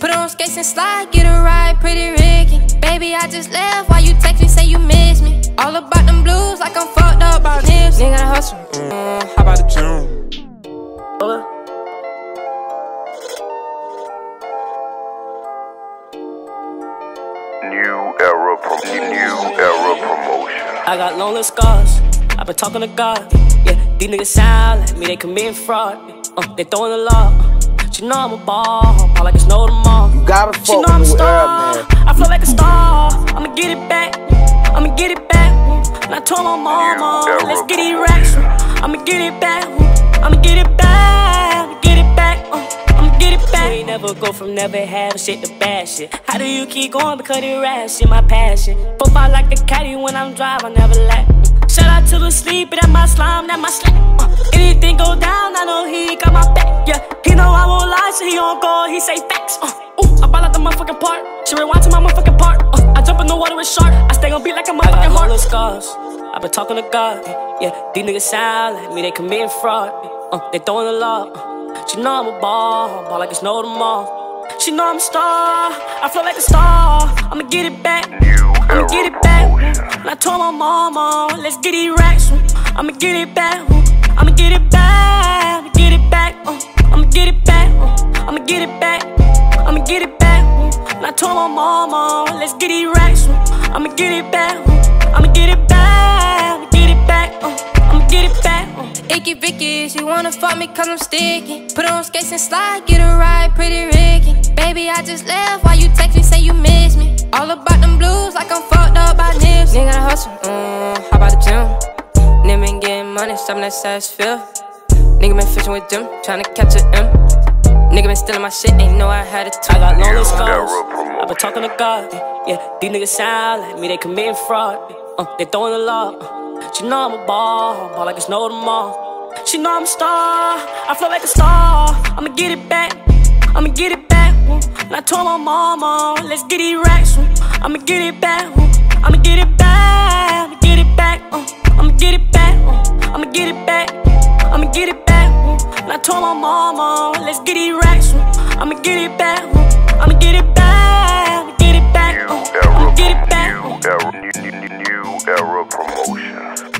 Put on skates and slide, get a ride, pretty Ricky. Baby, I just left while you text me, say you miss me. All about them blues, like I'm fucked up about hips. Nigga, I hustle. Mm, how about the gym? New era, pro- new era promotion. I got lonely scars. I've been talking to God. Yeah, these niggas sound like me, they committing fraud. Uh, they throwing the law. But you know I'm a ball, ball like it's no tomorrow. You gotta But you know I'm a star. Arab, man. I flow like a star. I'ma get it back. I'ma get it back. And I told my mama, let's get it racks. I'ma get it back. I'ma get it back. I'ma get it back. Uh, I'ma get it back. We ain't never go from never having shit to bad shit. How do you keep going? Because it rash shit, my passion. Profile like a caddy when I'm driving, I never lack. Shout out to the sleep, that my slime, that my slap. Uh, anything go down, I know he got my back. Yeah, lie, so he on go, he say facts. Uh, ooh, I ball out the motherfucking park. She rewind to my motherfucking part. Uh, I jump in the water with shark. I stay on beat like a motherfucking heart. I got scars. I been talking to God. Yeah, these niggas sound like me, they committing fraud. Uh, they throwing the law. Uh, she know I'm a ball, ball like it's no tomorrow. She know I'm a star. I flow like a star. I'ma get it back. I'ma get it back. promotion. And I told my mama, let's get it racks. I'ma get it back. I'ma get it back. I'ma get it back. I'ma get it back. And I told my mama, let's get it racks. I'ma get it back. I'ma get it back. I'ma get it back. uh, I'ma get it back. Icky Vicky, she wanna fuck me cause I'm sticky. Put on skates and slide, get a ride, pretty Ricky. Baby, I just left while you text me, say you miss me. All about them blues, like I'm fucked up by nips. Nigga, I hustle. Mm, how about the gym? Nigga been getting money, something that says feel. Nigga been fishing with Jim, tryna catch a M. Nigga been stealing my shit, ain't know I had it too. I got lonely scars. I been talking to God. Yeah, these niggas sound like me, they committing fraud. Uh, they throwing the law. Uh, she know I'm a ball, ball like it's no tomorrow. She know I'm a star. I flow like a star. I'ma get it back. I'ma get it back. And I told my mama, let's get it racks. I'ma get it back. I'ma get it back. I told my mama, let's get it racks. I'ma get it back. I'ma get it back. Get it back. I'ma get it back. new era promotion.